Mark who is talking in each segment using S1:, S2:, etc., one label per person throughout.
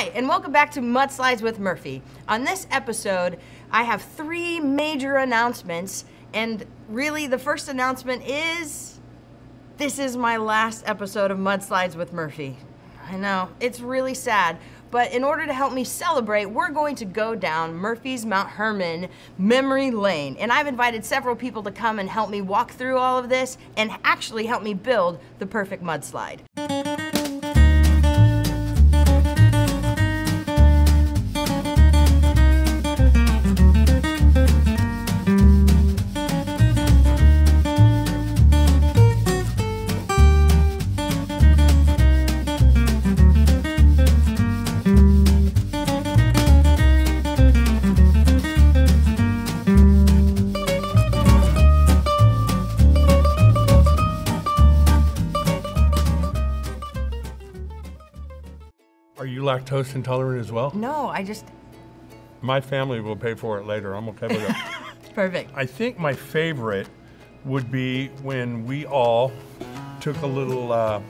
S1: Hi, and welcome back to Mudslides with Murphy. On this episode, I have three major announcements, and really the first announcement is this is my last episode of Mudslides with Murphy. I know, it's really sad, but in order to help me celebrate, we're going to go down Murphy's Mount Hermon memory lane. And I've invited several people to come and help me walk through all of this and actually help me build the perfect mudslide.
S2: Lactose intolerant as well?
S1: No, I just.
S2: My family will pay for it later. I'm okay with it.
S1: Perfect.
S2: I think my favorite would be when we all took a little uh,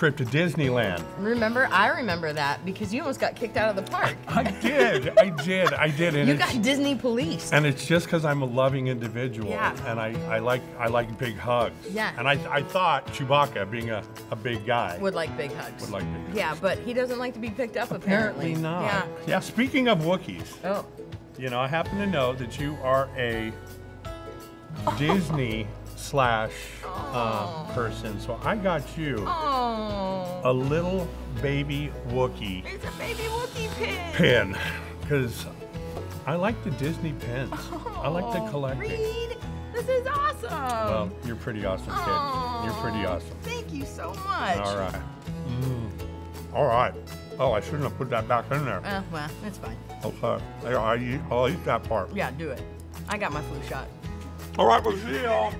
S2: trip to Disneyland.
S1: Remember, I remember that because you almost got kicked out of the park.
S2: I did, I did, I did, and
S1: You got Disney police.
S2: and it's just because I'm a loving individual,
S1: Yeah.
S2: and I, I like I like big hugs.
S1: Yeah.
S2: And I, I thought Chewbacca, being a, a big guy,
S1: Would like big hugs.
S2: would like big hugs.
S1: Yeah, but he doesn't like to be picked up apparently.
S2: Apparently not.
S1: Yeah.
S2: Yeah. Speaking of Wookiees,
S1: Oh.
S2: you know, I happen to know that you are a oh. Disney slash uh, person, so I got you
S1: Oh.
S2: a little baby Wookiee
S1: It's a baby Wookiee pin.
S2: pin, because I like the Disney pins. I like the
S1: Oh,
S2: collecting.
S1: Reed, this is awesome.
S2: Well, you're pretty awesome, kid. You're pretty awesome.
S1: Thank you so much.
S2: All right. Mm. All right. Oh, I shouldn't have put that back in there.
S1: Uh, well, it's fine.
S2: Okay. I, I eat, I'll eat that part.
S1: Yeah, do it. I got my flu shot.
S2: All right, we'll see y'all.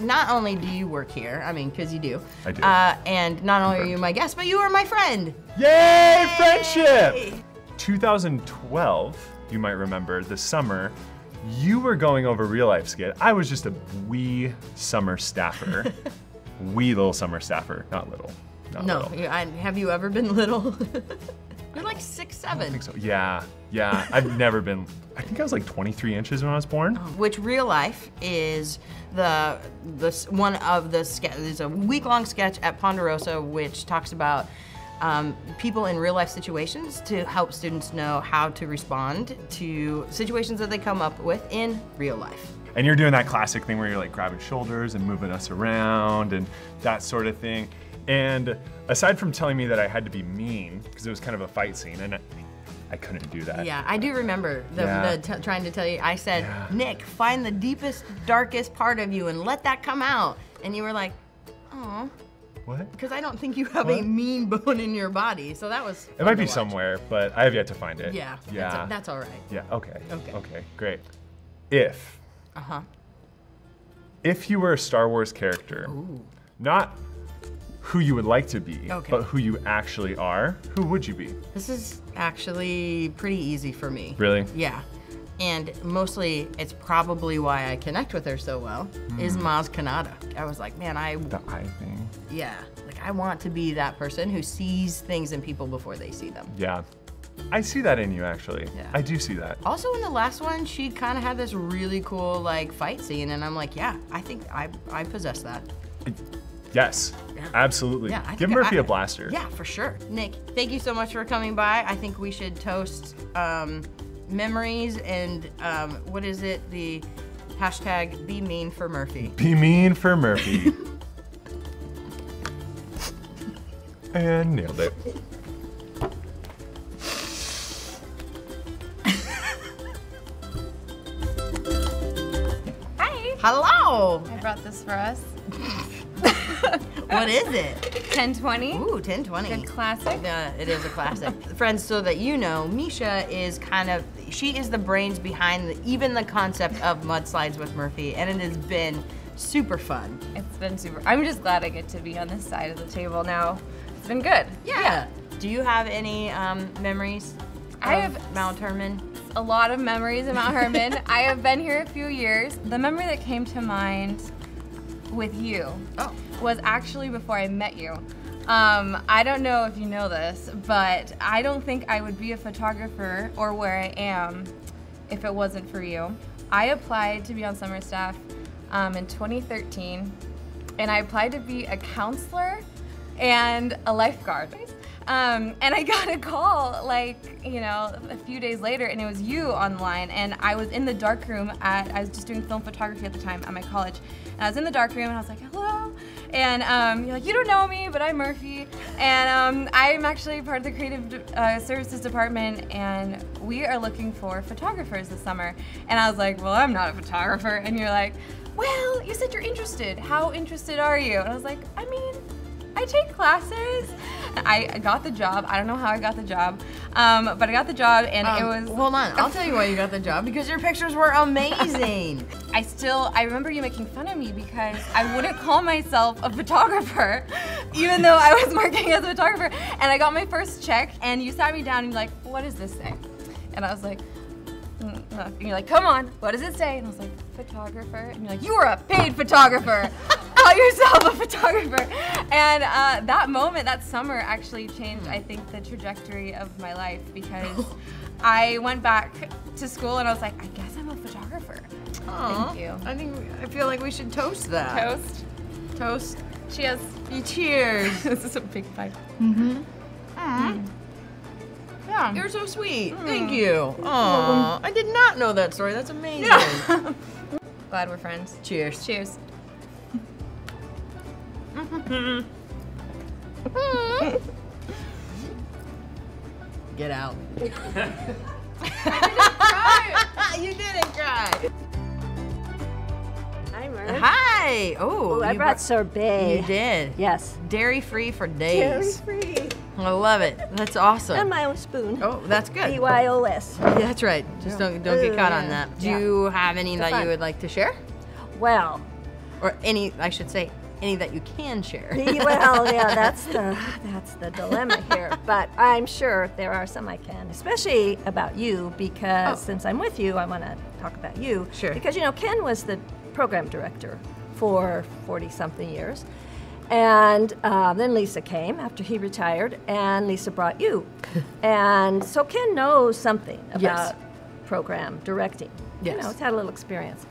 S1: Not only do you work here, I mean, because you do.
S3: I do.
S1: Uh, and not only are you my guest, but you are my friend.
S3: Yay, friendship! 2012, you might remember, the summer, you were going over real life skit. I was just a wee summer staffer. wee little summer staffer, not little. Not
S1: No,
S3: little.
S1: I, have you ever been little? You're like six, seven.
S3: I think so. Yeah, yeah. I've never been. I think I was like 23 inches when I was born.
S1: which real life is the the one of the there's a week long sketch at Ponderosa which talks about um, people in real life situations to help students know how to respond to situations that they come up with in real life.
S3: And you're doing that classic thing where you're like grabbing shoulders and moving us around and that sort of thing. And aside from telling me that I had to be mean, because it was kind of a fight scene, and I, I couldn't do that.
S1: Yeah, I do remember the,
S3: Yeah.
S1: the t- trying to tell you. I said,
S3: Yeah.
S1: Nick, find the deepest, darkest part of you and let that come out. And you were like, oh,
S3: What?
S1: because I don't think you have a mean bone in your body. So that was.
S3: It might be somewhere, but I have yet to find it.
S1: Yeah,
S3: Yeah.
S1: That's, that's all right.
S3: yeah. Okay.
S1: Okay.
S3: Okay. Great. If
S1: Uh huh.
S3: if you were a Star Wars character, Ooh. not who you would like to be,
S1: Okay.
S3: but who you actually are, who would you be?
S1: This is actually pretty easy for me.
S3: Really?
S1: Yeah. And mostly, it's probably why I connect with her so well, is hmm. Maz Kanata. I was like, man, I,
S3: The eye thing.
S1: yeah, like I want to be that person who sees things in people before they see them.
S3: Yeah. I see that in you actually.
S1: Yeah.
S3: I do see that.
S1: Also, in the last one, she kind of had this really cool like fight scene, and I'm like, yeah, I think I I possess that.
S3: Yes. Absolutely.
S1: Yeah,
S3: Give Murphy
S1: I-
S3: a blaster.
S1: Yeah, for sure. Nick, thank you so much for coming by. I think we should toast um, memories and um, what is it? The hashtag be mean for Murphy.
S3: Be mean for Murphy. and nailed it.
S4: Hi.
S1: Hello.
S4: I brought this for us.
S1: What is it?
S4: 1020.
S1: Ooh, 1020.
S4: Good classic.
S1: Uh, it is a classic. Friends, so that you know, Misha is kind of, she is the brains behind the, even the concept of mudslides with Murphy, and it has been super fun.
S4: It's been super. I'm just glad I get to be on this side of the table now. It's been good.
S1: Yeah. Do you have any um, memories?
S4: I have-
S1: Mount Hermon.
S4: A lot of memories of Mount Hermon. I have been here a few years. The memory that came to mind with you
S1: Oh.
S4: was actually before I met you. Um, I don't know if you know this, but I don't think I would be a photographer or where I am if it wasn't for you. I applied to be on summer staff um, in 2013, and I applied to be a counselor and a lifeguard. Um, and I got a call like, you know, a few days later and it was you online and I was in the dark room at, I was just doing film photography at the time at my college. And I was in the dark room and I was like, hello. And um, you're like, you don't know me, but I'm Murphy. And um, I'm actually part of the creative uh, services department and we are looking for photographers this summer. And I was like, well, I'm not a photographer. And you're like, well, you said you're interested. How interested are you? And I was like, I mean, I take classes. I got the job. I don't know how I got the job, um, but I got the job, and it
S1: Um,
S4: was.
S1: Hold on, I'll tell you why you got the job because your pictures were amazing.
S4: I still. I remember you making fun of me because I wouldn't call myself a photographer, even though I was working as a photographer. And I got my first check, and you sat me down and you're like, "What does this say?" And I was like. "Mm, uh," And you're like, come on, what does it say? And I was like, photographer. And you're like, you are a paid photographer. Call yourself a photographer. And uh, that moment, that summer, actually changed, I think, the trajectory of my life because I went back to school and I was like, I guess I'm a photographer.
S1: Aw,
S4: Thank you.
S1: I think I feel like we should toast that.
S4: Toast.
S1: Toast.
S4: Cheers.
S1: Cheers.
S4: this is a big pipe.
S1: Yeah. You're so sweet. Mm. Thank you. Aw, I did not know that story. That's amazing. Yeah.
S4: Glad we're friends.
S1: Cheers.
S4: Cheers.
S1: Get out. I didn't cry. you didn't cry.
S5: Hi, Murph.
S1: Hi. Oh,
S5: Oh, I
S1: you
S5: brought sorbet.
S1: You did.
S5: Yes.
S1: Dairy free for days.
S5: Dairy
S1: days.
S5: free.
S1: I love it. That's awesome.
S5: And my own spoon.
S1: oh, that's good.
S5: BYOS.
S1: Yeah, that's right. Just don't don't get caught on that. Do
S5: Yeah.
S1: you have any
S5: They're
S1: that you would like to share,
S5: Well,
S1: or any? I should say any that you can share.
S5: well, yeah, that's the that's the dilemma here. But I'm sure there are some I can, especially about you, because oh. since I'm with you, I want to talk about you.
S1: Sure.
S5: Because you know, Ken was the program director for 40 something years. And uh, then Lisa came after he retired, and Lisa brought you. and so Ken knows something about
S1: Yes.
S5: program directing.
S1: Yes.
S5: You know, he's had a little experience.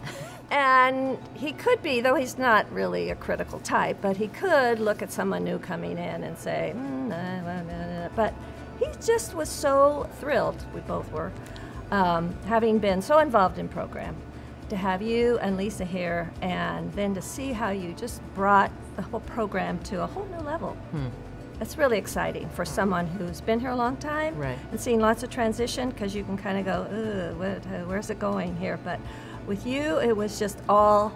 S5: And he could be, though he's not really a critical type, but he could look at someone new coming in and say, mm, nah, nah, nah, nah." but he just was so thrilled, we both were, um, having been so involved in program, to have you and Lisa here, and then to see how you just brought the whole program to a whole new level. It's really exciting for someone who's been here a long time
S1: Right.
S5: and seen lots of transition because you can kind of go, what, uh, where's it going here? But with you, it was just all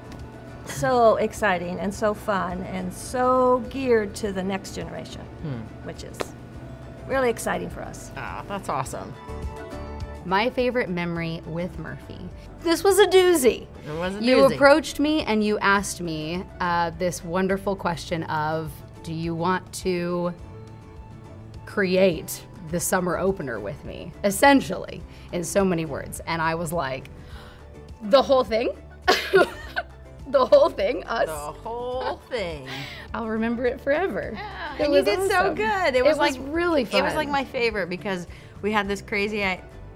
S5: so exciting and so fun and so geared to the next generation, which is really exciting for us.
S1: Ah, that's awesome.
S6: My favorite memory with Murphy. This was a doozy.
S1: It was a
S6: You approached me and you asked me uh, this wonderful question of, do you want to create the summer opener with me? Essentially, in so many words. And I was like, the whole thing? the whole thing? Us?
S1: The whole thing.
S6: I'll remember it forever. It
S1: and you
S6: was
S1: did so
S6: awesome.
S1: good. It was like
S6: really fun.
S1: It was like my favorite because we had this crazy.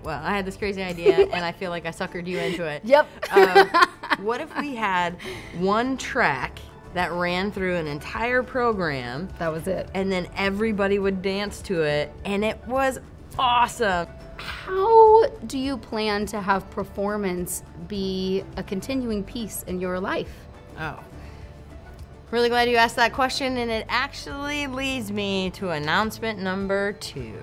S1: I, well, I had this crazy idea, and I feel like I suckered you into it.
S6: Yep.
S1: Um, what if we had one track that ran through an entire program,
S6: that was it.
S1: and then everybody would dance to it, and it was awesome.
S6: How do you plan to have performance be a continuing piece in your life?
S1: Oh. Really glad you asked that question, and it actually leads me to announcement number two.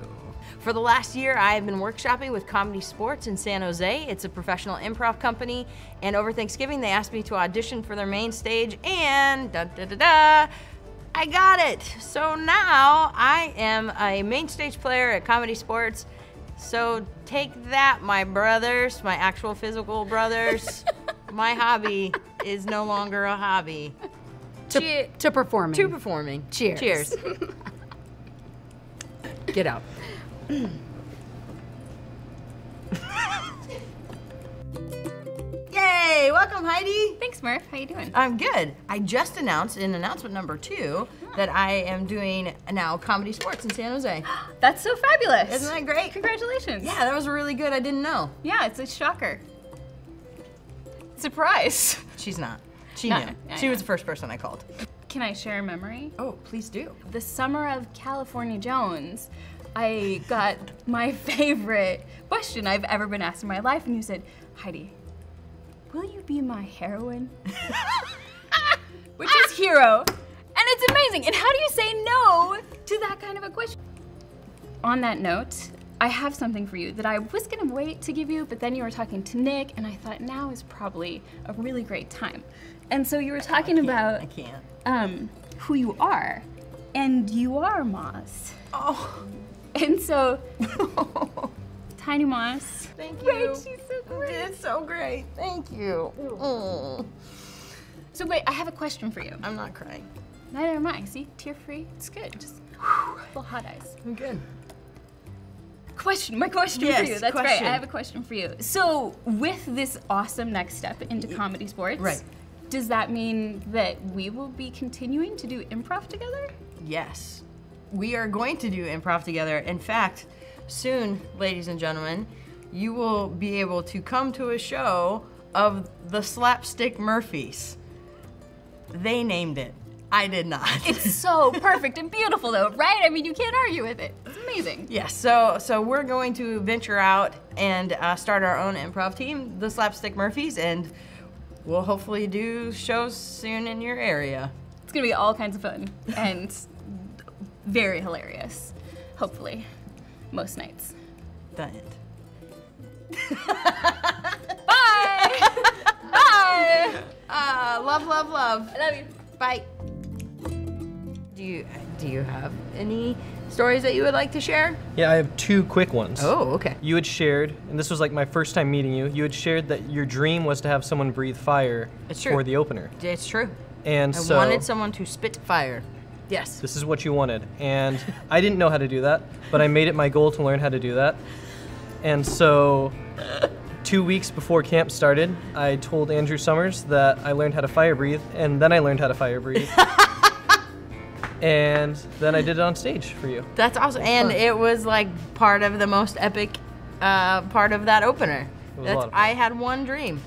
S1: For the last year, I have been workshopping with ComedySportz in San Jose. It's a professional improv company, and over Thanksgiving, they asked me to audition for their main stage, and da da da da. I got it. So now I am a main stage player at ComedySportz. So take that, my brothers, my actual physical brothers. my hobby is no longer a hobby.
S6: To, to performing.
S1: To performing.
S6: Cheers.
S1: Cheers. Get out. Yay! Welcome, Heidi.
S4: Thanks, Murph. How you doing?
S1: I'm good. I just announced in announcement number two ah. that I am doing now comedy sports in San Jose.
S6: That's so fabulous.
S1: Isn't that great?
S6: Congratulations.
S1: Yeah, that was really good. I didn't know.
S6: Yeah, it's a shocker. Surprise.
S1: She's not. She
S6: No,
S1: knew. she was the first person I called.
S6: Can I share a memory?
S1: Oh, please do.
S6: The summer of California Jones, I got my favorite question I've ever been asked in my life, and you said, Heidi, will you be my heroine? Which is hero. And it's amazing. And how do you say no to that kind of a question? On that note, I have something for you that I was gonna wait to give you, but then you were talking to Nick, and I thought now is probably a really great time. And so you were talking about
S1: I can't.
S6: um, who you are, and you are Maz.
S1: Oh,
S6: And so, Tiny Maz.
S1: thank
S6: Right,
S1: you.
S6: she's so great.
S1: It's so great. Thank you. Mm.
S6: So wait, I have a question for you.
S1: I'm not crying.
S6: Neither am I. See, tear free. It's good. Just little hot eyes.
S1: I'm good.
S6: Question. My question for
S1: Yes,
S6: you. That's right.
S1: question.
S6: I have a question for you. So, with this awesome next step into comedy sports,
S1: Right.
S6: Does that mean that we will be continuing to do improv together?
S1: Yes. We are going to do improv together. In fact, soon, ladies and gentlemen, you will be able to come to a show of the Slapstick Murphys. They named it. I did not.
S6: It's so perfect and beautiful, though, right? I mean, you can't argue with it. It's amazing.
S1: Yes, so so we're going to venture out and uh, start our own improv team, the Slapstick Murphys, and we'll hopefully do shows soon in your area.
S6: It's gonna be all kinds of fun and very hilarious. Hopefully, most nights.
S1: Done it.
S6: Bye. Bye.
S1: Uh, love, love, love.
S6: I love you.
S1: Bye. Do you do you have any stories that you would like to share?
S7: Yeah, I have two quick ones.
S1: Oh, okay.
S7: You had shared, and this was like my first time meeting you, you had shared that your dream was to have someone breathe fire
S1: It's true.
S7: for the opener.
S1: It's true.
S7: And
S1: I
S7: so
S1: wanted someone to spit fire. Yes.
S7: this is what you wanted. And I didn't know how to do that, but I made it my goal to learn how to do that. And so two weeks before camp started, I told Andrew Summers that I learned how to fire breathe, and then I learned how to fire breathe. and then I did it on stage for you.
S1: That's awesome. And it was like part of the most epic uh, part of that opener.
S7: Of.
S1: I had one dream,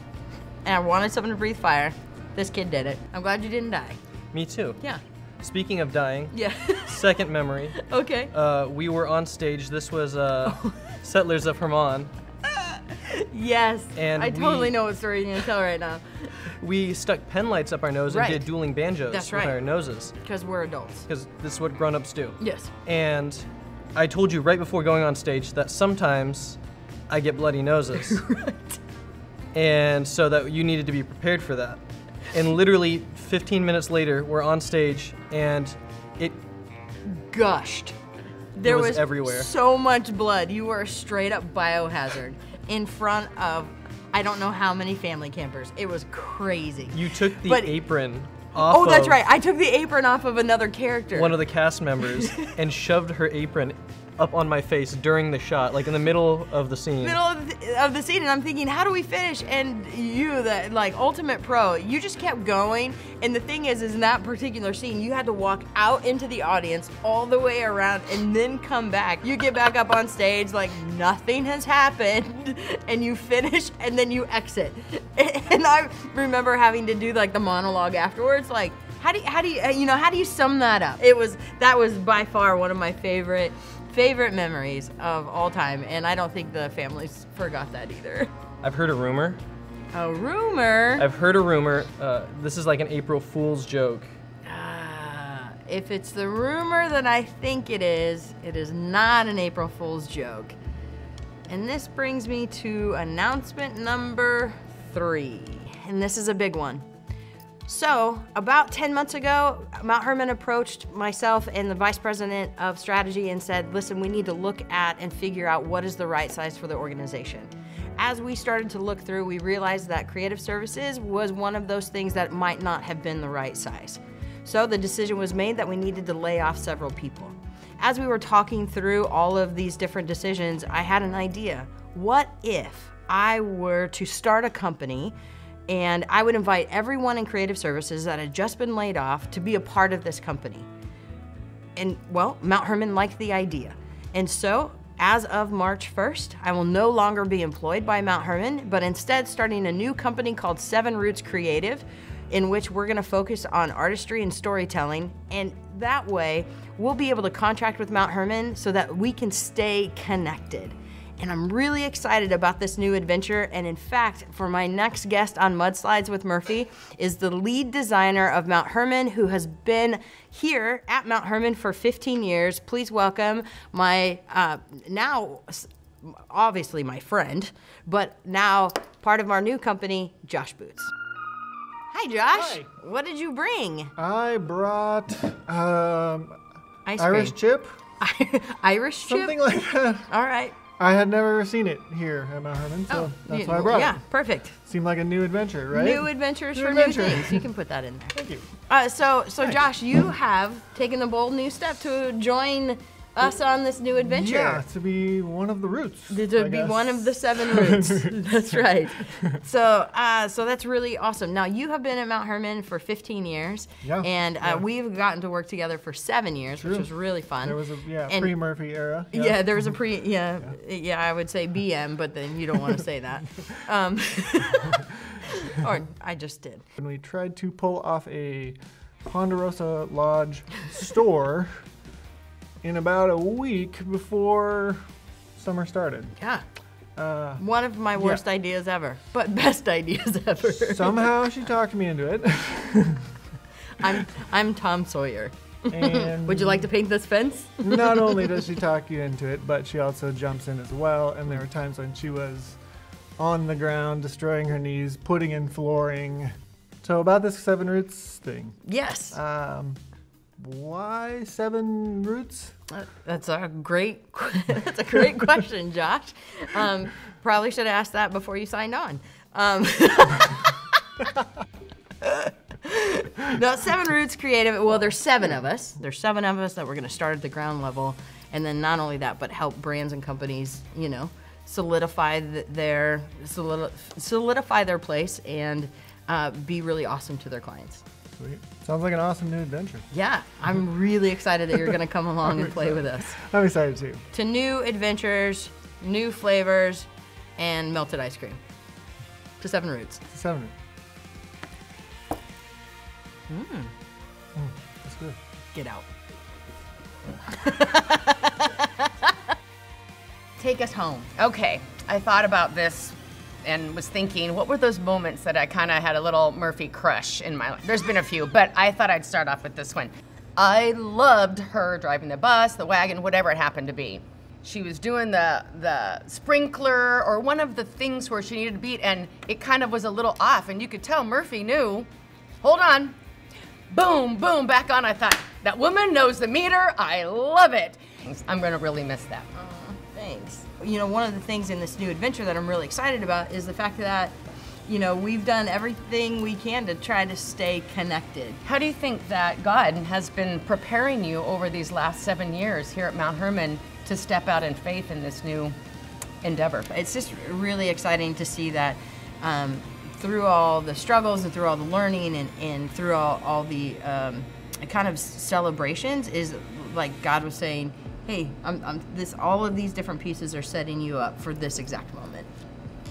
S1: and I wanted someone to breathe fire. This kid did it. I'm glad you didn't die.
S7: Me too.
S1: Yeah.
S7: Speaking of dying,
S1: Yeah.
S7: second memory.
S1: okay.
S7: Uh, we were on stage. This was uh, Settlers of Hermon.
S1: yes.
S7: and
S1: I totally
S7: we-
S1: know what story you're gonna tell right now.
S7: We stuck pen lights up our nose
S1: Right.
S7: and did dueling banjos
S1: That's
S7: with
S1: right.
S7: our noses,
S1: Because we're adults.
S7: because this is what grown-ups do.
S1: Yes.
S7: And I told you right before going on stage that sometimes I get bloody noses, right. and so that you needed to be prepared for that. And literally 15 minutes later, we're on stage, and it
S1: Gushed. There
S7: was
S1: was,
S7: everywhere.
S1: so much blood. You were a straight up biohazard in front of I don't know how many family campers. It was crazy.
S7: you took the
S1: But-
S7: apron off.
S1: Oh, that's right. I took the apron off of another character.
S7: one of the cast members and shoved her apron up on my face during the shot, like in the middle of the scene.
S1: middle of the, of the scene and I'm thinking, how do we finish? And you, the like ultimate pro, you just kept going. And the thing is, is in that particular scene, you had to walk out into the audience all the way around and then come back. You get back up on stage like nothing has happened, and you finish and then you exit. And I remember having to do like the monologue afterwards, like. How do you, how do you, uh, you know, how do you sum that up? It was, that was by far one of my favorite, favorite memories of all time. And I don't think the families forgot that either.
S7: I've heard a rumor.
S1: A rumor.
S7: I've heard a rumor. Uh, this is like an April Fool's joke.
S1: Ah, if it's the rumor that I think it is, it is not an April Fool's joke. And this brings me to announcement number three. And this is a big one. So, about 10 months ago, Mount Hermon approached myself and the vice president of strategy and said, listen, we need to look at and figure out what is the right size for the organization. As we started to look through, we realized that creative services was one of those things that might not have been the right size. So, the decision was made that we needed to lay off several people. As we were talking through all of these different decisions, I had an idea. What if I were to start a company and I would invite everyone in creative services that had just been laid off to be a part of this company. and well, Mount Hermon liked the idea. And so, as of March 1st, I will no longer be employed by Mount Hermon, but instead starting a new company called Seven Roots Creative, in which we're going to focus on artistry and storytelling. And that way, we'll be able to contract with Mount Hermon so that we can stay connected. And I'm really excited about this new adventure. And in fact, for my next guest on Mudslides with Murphy is the lead designer of Mount Hermon, who has been here at Mount Hermon for 15 years. Please welcome my uh, now, obviously my friend, but now part of our new company, Josh Boots. Hi, Josh.
S8: Hi.
S1: What did you bring?
S8: I brought um,
S1: Ice
S8: Irish
S1: cream.
S8: chip,
S1: Irish chip.
S8: something like that.
S1: All right.
S8: I had never seen it here at Mount Hermon, so that's
S1: You-
S8: why I brought
S1: Oh, yeah,
S8: it.
S1: perfect.
S8: Seemed like a new adventure, right?
S1: New adventures
S8: New
S1: for
S8: adventure.
S1: new things. You can put that in there.
S8: Thank you.
S1: Uh, so, so Josh, you have taken the bold new step to join us on this new adventure.
S8: Yeah, to be one of the roots.
S1: To
S8: I
S1: be
S8: guess.
S1: one of the seven roots. that's right. So, uh, so that's really awesome. Now, you have been at Mount Hermon for 15 years,
S8: Yeah,
S1: and uh,
S8: yeah.
S1: we've gotten to work together for seven years, which
S8: True.
S1: was really fun.
S8: There was a yeah
S1: And-
S8: pre Murphy era.
S1: Yeah. there was a pre. Yeah, yeah, I would say BM, but then you don't want to say that. Um, or I just did.
S8: And we tried to pull off a Ponderosa Lodge store in about a week before summer started.
S1: Yeah.
S8: Uh,
S1: One of my worst ideas ever, but best ideas ever.
S8: somehow she talked me into it.
S1: I'm I'm Tom Sawyer.
S8: And
S1: Would you like to paint this fence?
S8: not only does she talk you into it, but she also jumps in as well. And there were times when she was on the ground, destroying her knees, putting in flooring. So about this seven roots thing.
S1: Yes.
S8: Um, why seven roots?
S1: That's a great that's a great question, Josh. Um, probably should have asked that before you signed on. Um, no, Seven Roots Creative. Well, there's seven of us. There's seven of us that we're going to start at the ground level, and then not only that, but help brands and companies, you know, solidify their solidify their place and uh, be really awesome to their clients.
S8: Sweet. Sounds like an awesome new adventure.
S1: Yeah, I'm really excited that you're going to come along and play with us.
S8: I'm excited too.
S1: to new adventures, new flavors, and melted ice cream. To Seven Roots.
S8: Seven roots. Mm. That's good.
S1: Get out. Take us home.
S9: Okay, I thought about this and was thinking, what were those moments that I kind of had a little Murphy crush in my life? There's been a few, but I thought I'd start off with this one. I loved her driving the bus, the wagon, whatever it happened to be. She was doing the the sprinkler or one of the things where she needed to beat, and it kind of was a little off, and you could tell Murphy knew. Hold on, boom, boom, back on. I thought that woman knows the meter. I love it. I'm gonna really miss that.
S1: Thanks. You know, one of the things in this new adventure that I'm really excited about is the fact that, you know, we've done everything we can to try to stay connected.
S9: How do you think that God has been preparing you over these last seven years here at Mount Hermon to step out in faith in this new endeavor?
S1: It's just really exciting to see that um, through all the struggles and through all the learning and, and through all, all the um, kind of celebrations is like God was saying, hey, I'm, I'm, this, all of these different pieces are setting you up for this exact moment.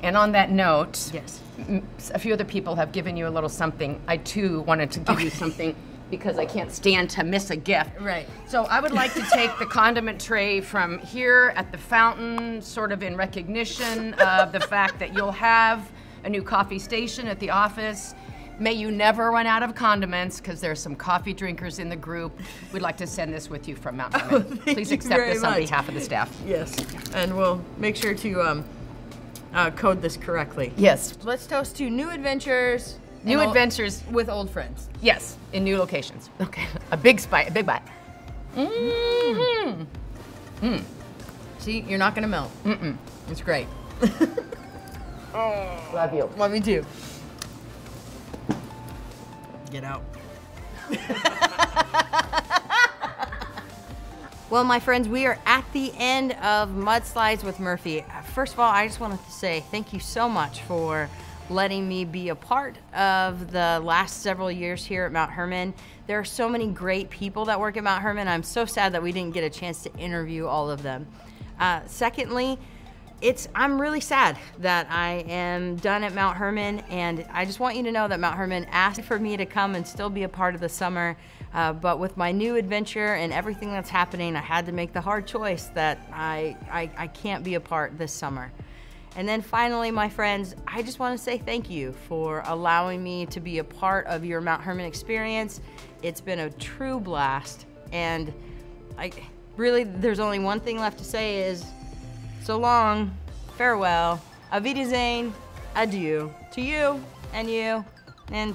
S9: And on that note,
S1: Yes.
S9: m- a few other people have given you a little something. I too wanted to give you something because I can't stand to miss a gift.
S1: Right.
S9: So I would like to take the condiment tray from here at the fountain, sort of in recognition of the fact that you'll have a new coffee station at the office. May you never run out of condiments because there's some coffee drinkers in the group. We'd like to send this with you from Mount Hermon. Please accept
S1: very
S9: this on behalf of the staff.
S1: Yes. And we'll make sure to um, uh, code this correctly.
S9: Yes.
S1: Let's toast to new adventures.
S9: New
S1: old-
S9: adventures
S1: with old friends.
S9: Yes, in new locations. Okay, a big spite, a big bite. Mm-hmm.
S1: See, you're not gonna melt. Mm-mm. It's great.
S9: Love you.
S1: Love me too. Get out. well, my friends, we are at the end of Mudslides with Murphy. First of all, I just wanted to say thank you so much for letting me be a part of the last several years here at Mount Hermon. There are so many great people that work at Mount Hermon. I'm so sad that we didn't get a chance to interview all of them. Uh, secondly, it's I'm really sad that I am done at Mount Hermon, and I just want you to know that Mount Hermon asked for me to come and still be a part of the summer. Uh, but with my new adventure and everything that's happening, I had to make the hard choice that I, I, I can't be a part this summer. And then finally, my friends, I just want to say thank you for allowing me to be a part of your Mount Hermon experience. It's been a true blast, and I really there's only one thing left to say is so long, farewell, auf Wiedersehen, adieu to you and you and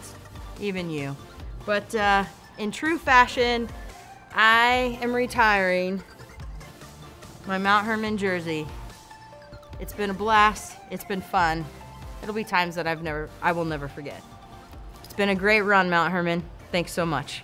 S1: even you. But uh, in true fashion, I am retiring my Mount Hermon jersey. It's been a blast. It's been fun. It'll be times that I've never, I will never forget. It's been a great run, Mount Hermon. Thanks so much.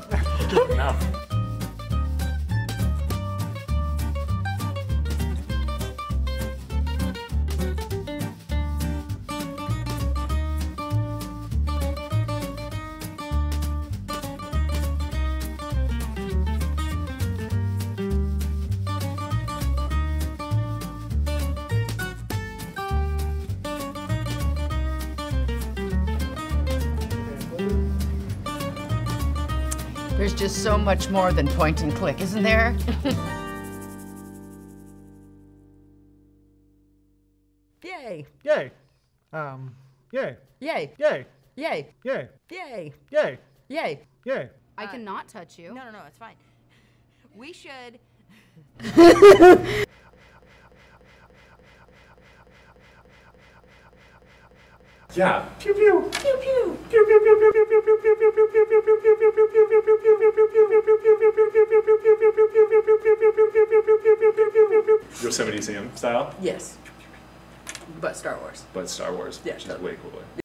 S9: There's just so much more than point and click, isn't there?
S1: Yay!
S8: Yay. Um, yay.
S1: Yay!
S8: Yay.
S1: Yay!
S8: Yay.
S1: Yay!
S8: Yay.
S1: Yay!
S8: Yay.
S6: I cannot touch you.
S1: No, no, no, it's fine. We should.
S3: Yeah.
S8: Pew pew. Pew pew. Pew pew pew pew pew pew pew pew pew pew pew pew pew pew pew pew pew pew
S3: Yosemite Sam style,
S1: Yes. But Star Wars.
S3: but Star Wars,
S1: Yeah,
S3: which is
S1: totally.
S3: way cooler.